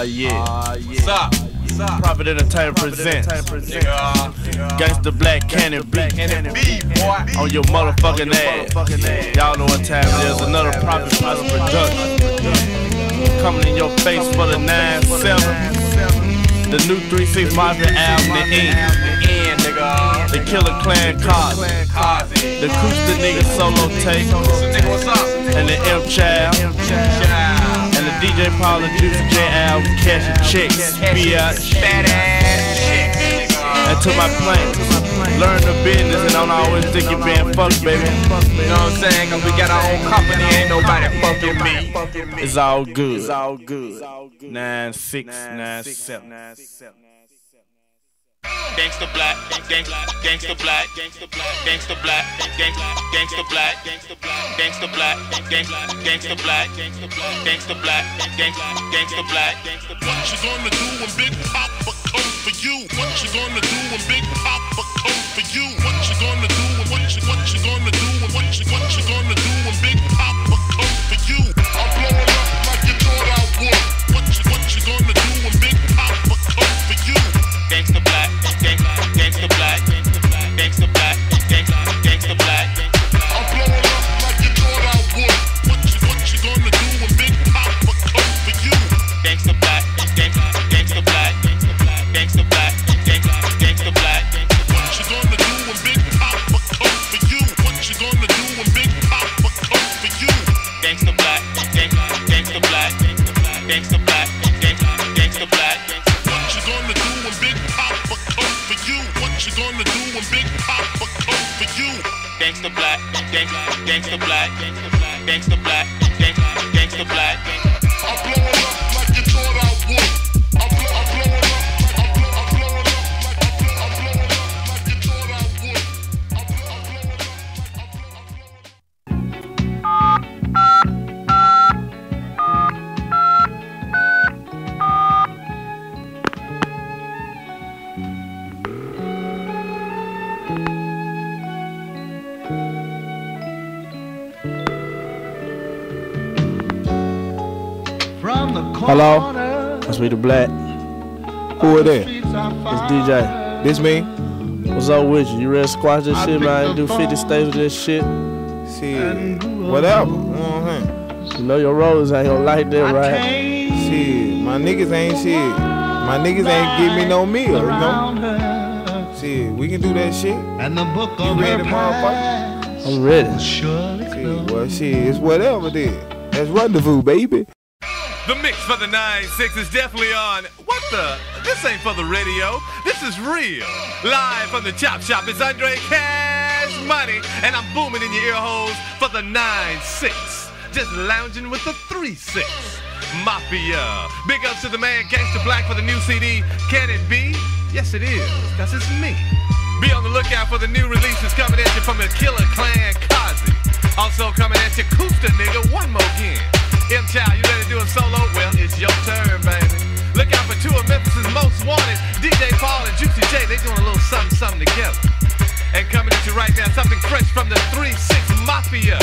Ah, yeah. What's up? What's up? Prophet Entertainment presents Nigga, Gangsta Blac Cannon B, on your motherfucking ass. Y'all know what time it is. Another Prophet Plus production. Coming in your face for the 9-7. The new 3-6 Mafia album, The End. The Killer Clan. Kazi. The Koopsta Knicca solo tape. So, nigga, what's up? And the M Child. DJ Paul and Juicy J and Chicks. Badass shit, nigga. And to my plane. Learn the business and don't always think you're being fucked, baby. You know what I'm saying? Cause we got our own company, ain't nobody fucking me. It's all good. It's all good. Nine six nine seven. Gangsta black, gangsta gangsta black, gangsta black, gangsta black, gangsta black, gangsta black, gangsta black, gangsta black, gangsta black, gangsta black, gangsta black, gangsta black. What you gonna do when Big Papa come for you? What you gonna do when Big Papa come for you? What you gonna do Gangsta black, gangsta gangsta black, gangsta black, gangsta gangsta black. I'm blowing up Hello? That's me the Black. Who are they? It's DJ. This me? What's up with you? You ready to squash this shit, man? Do 50 states with this shit? See, Whatever. Mm-hmm. You know your rollers ain't gonna like that, right? See, My niggas ain't shit. My niggas ain't give me no meal, you know? Shit, we can do that shit. And the book You of ready, her motherfucker? I'm ready. Shit, well, shit, it's whatever then. That's rendezvous, baby. The mix for the 9-6 is definitely on. What the? This ain't for the radio. This is real. Live from the Chop Shop, it's Andre Cash Money, and I'm booming in your ear holes for the 9-6. Just lounging with the 3-6. Mafia. Big ups to the man Gangsta Blac for the new CD. Can it be? Yes, it is, because it's me. Be on the lookout for the new releases coming at you from the Killer Clan Kazi. Also coming at you, Koopsta Knicca, one more DJ Paul and Juicy J. They doing a little something, something together. And coming at you right now, something fresh from the 3-6 Mafia.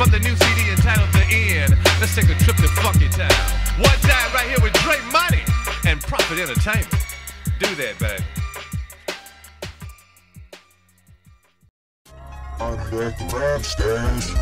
From the new CD entitled The End. Let's take a trip to Funky Town. One time right here with Dre Money and Prophet Entertainment. Do that, baby. Back to rap stash.